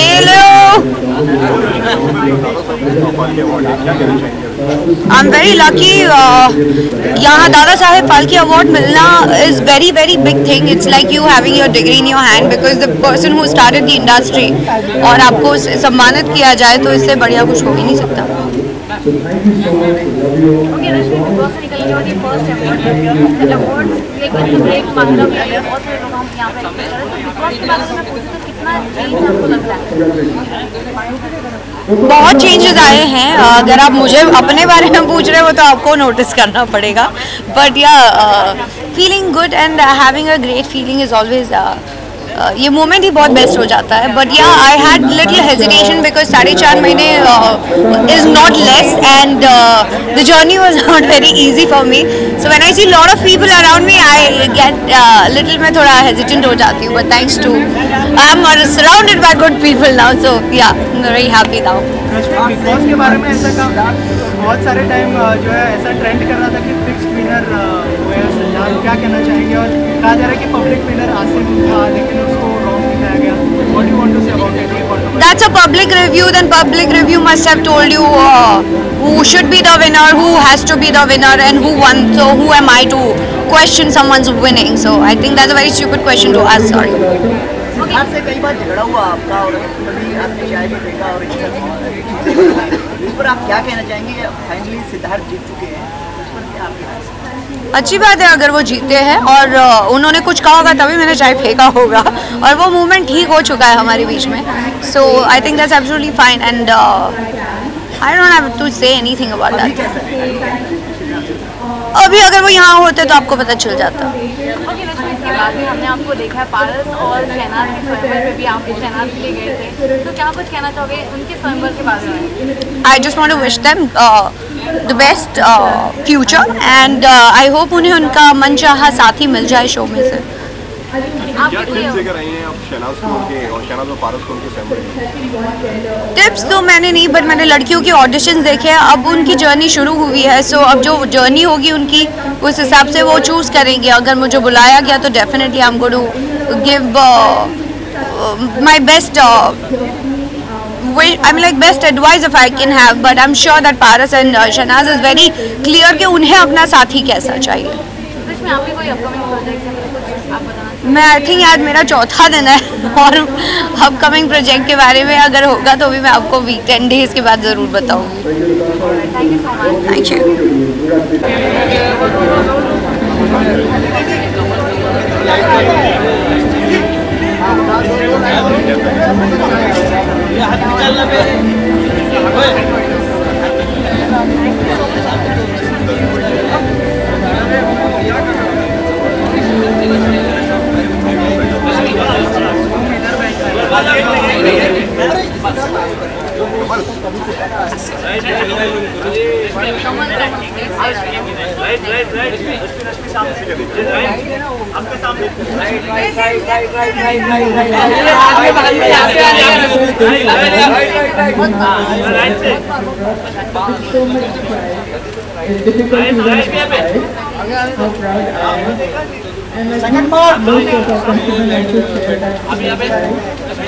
Hello. I'm very lucky. Uh, यहाँ Dada Saheb Phalke award मिलना is very very big thing. It's like you having your degree in your hand because the person who started the industry और आपको सम्मानित किया जाए तो इससे बढ़िया कुछ हो ही नहीं सकता है द अवार्ड एक एक मामला भी है बहुत बहुत चेंजेस आए हैं। अगर आप मुझे अपने बारे में पूछ रहे हो तो आपको नोटिस करना पड़ेगा। But yeah feeling good and having a great feeling is always ये मोमेंट ही बहुत बेस्ट हो जाता है. But yeah I had little hesitation because साढ़े चार महीने is not less and the journey was not very easy for me so when I see lot of people around me I get little मैं थोड़ा hesitant हो जाती हूँ but thanks to I am surrounded by good people now so yeah very happy now Bigg Boss के बारे में ऐसा काम बहुत सारे टाइम जो है ऐसा ट्रेंड कर रहा क्या कहना चाहेंगे और कहा जा रहा है कि पब्लिक विनर आसिम था लेकिन उसको रॉन्ग दिखाया गया what you want to say about it ये a public review, then public review must have told you uh, who should be the winner, who has to be the winner, and who won. So who am I to question someone's winning? So I think that's a very stupid question to ask. Sorry. Siddharth से कई बार झगड़ा हुआ आपका और कभी आपने चाय भी फेंका और इस पर आप क्या कहना चाहेंगे फाइनली सिद्धार्थ जीत चुके हैं अच्छी बात है अगर वो जीते हैं और उन्होंने कुछ कहा होगा तभी मैंने चाय फेंका होगा। और वो मूवमेंट ठीक हो चुका है हमारे बीच में। So I think that's absolutely fine and I don't have to say anything about that अभी अगर वो यहाँ होते तो आपको पता चल जाता। बाद में हमने आपको देखा है पारस और शहनाज के स्वयंवर में भी आप शहनाज के लिए गए थे। तो क्या कुछ कहना चाहोगे उनके स्वयंवर के बारे में? I just want to wish them uh, best future and I hope I hope उन्हें उनका मनचाहा साथी मिल जाए शो में से। टिप्स तो मैंने नहीं बट मैंने लड़कियों के ऑडिशन देखे हैं। अब उनकी जर्नी शुरू हुई है सो अब जो जर्नी होगी उनकी उस हिसाब से वो चूज़ करेंगे। अगर मुझे बुलाया गया तो definitely I am going to give my best I mean like best advice if I can have but I'm sure that Paras and uh, Shanaz is very clear कि उन्हें अपना साथी कैसा चाहिए। मैं आई थिंक आज मेरा चौथा दिन है और अपकमिंग प्रोजेक्ट के बारे में अगर होगा तो भी मैं आपको वीक टेन डेज़ के बाद ज़रूर बताऊँगी। थैंक यू सो मच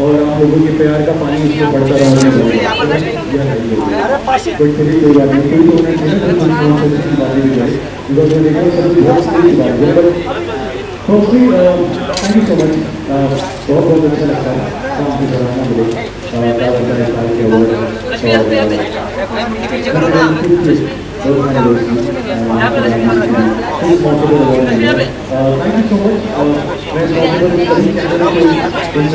और आप लोगों के प्यार का पानी इसमें पड़ता रहा कोई चलिए कोई बात नहीं कोई तो उन्हें तो है। Firstly thank you so much बहुत बहुत अच्छा लगता है। काम की सराहना मिले क्या होता है। साल के award thank you so much